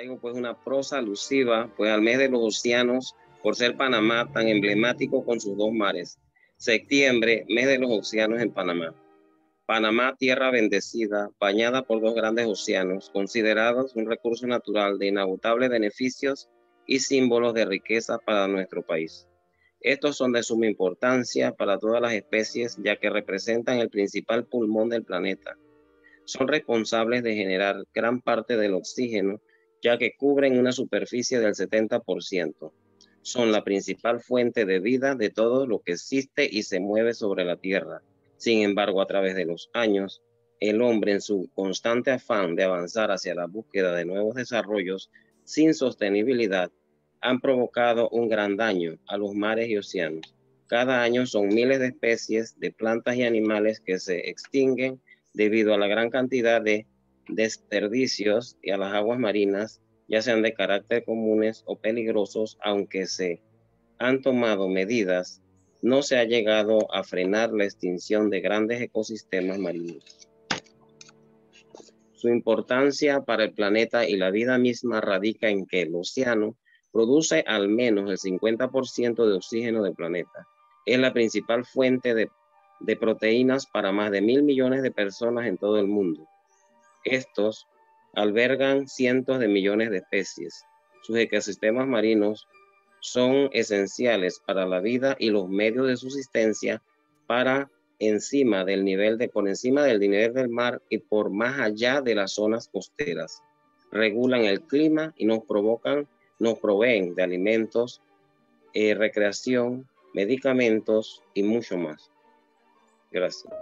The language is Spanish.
traigo pues una prosa alusiva pues al mes de los océanos por ser Panamá tan emblemático con sus dos mares. Septiembre, mes de los océanos en Panamá. Panamá, tierra bendecida, bañada por dos grandes océanos, considerados un recurso natural de inagotables beneficios y símbolos de riqueza para nuestro país. Estos son de suma importancia para todas las especies, ya que representan el principal pulmón del planeta. Son responsables de generar gran parte del oxígeno, ya que cubren una superficie del 70%. Son la principal fuente de vida de todo lo que existe y se mueve sobre la Tierra sin embargo, a través de los años, el hombre en su constante afán de avanzar hacia la búsqueda de nuevos desarrollos sin sostenibilidad, han provocado un gran daño a los mares y océanos. Cada año son miles de especies de plantas y animales que se extinguen debido a la gran cantidad de desperdicios y a las aguas marinas, ya sean de carácter comunes o peligrosos, aunque se han tomado medidas no se ha llegado a frenar la extinción de grandes ecosistemas marinos. Su importancia para el planeta y la vida misma radica en que el océano produce al menos el 50% de oxígeno del planeta. Es la principal fuente de, de, proteínas para más de mil millones de personas en todo el mundo. Estos albergan cientos de millones de especies. Sus ecosistemas marinos son esenciales para la vida y los medios de subsistencia para encima del nivel de por encima del nivel del mar y por más allá de las zonas costeras. Regulan el clima y nos provocan, nos proveen de alimentos, eh, recreación, medicamentos y mucho más. Gracias.